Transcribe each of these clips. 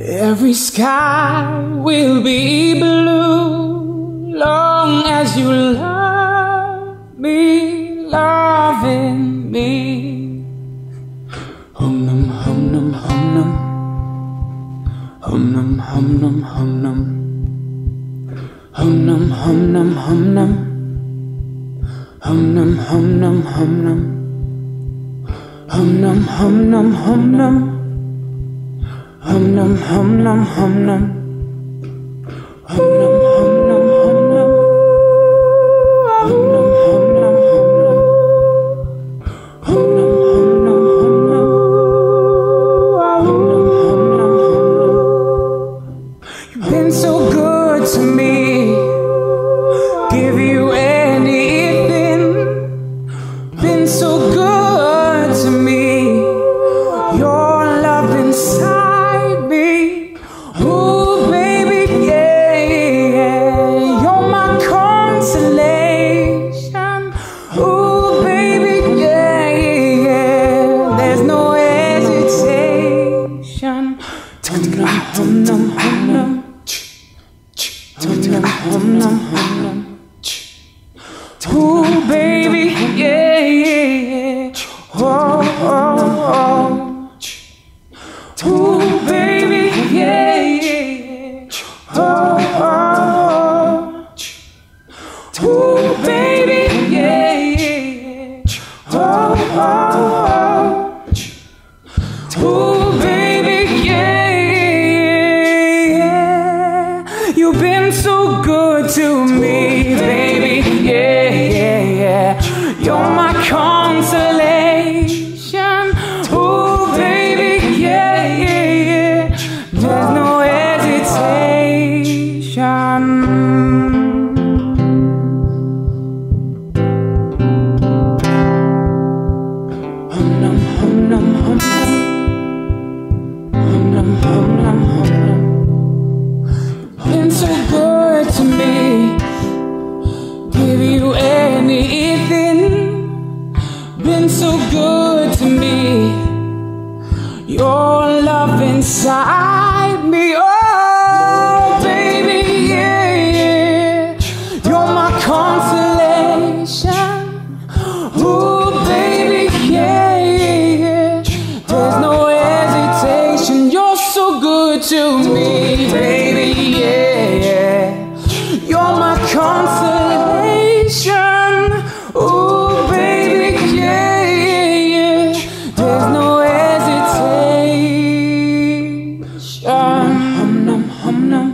Every sky will be blue long as you love me, loving me. Hum num hum num hum num. Hum num hum num hum num. Hum num hum num hum num. Hum num hum num hum num. Hum num hum num hum num. Hum num hum num hum num. Ooh, baby, yeah, yeah, yeah. Oh, oh, oh. Ooh, baby, yeah, yeah, yeah. Oh, oh, oh. Ooh, baby, yeah, yeah, yeah. Oh, oh, oh. Ooh, baby, yeah, yeah, yeah. You've been so good to me, baby, yeah, yeah, yeah. You're my consolation. So good to me. Your love inside me. Oh, hesitation. Hum num, hum num.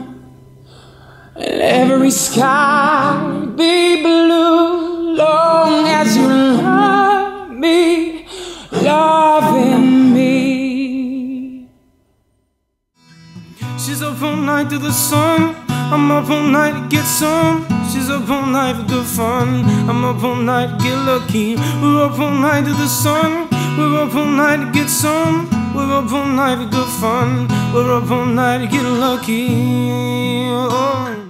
Let every sky be blue long as you love me, loving me. She's up all night to the sun. I'm up all night to get some. She's up all night for good fun. I'm up all night to get lucky. We're up all night to the sun. We're up all night to get some. Up all night for good fun. We're up all night to get lucky. Oh.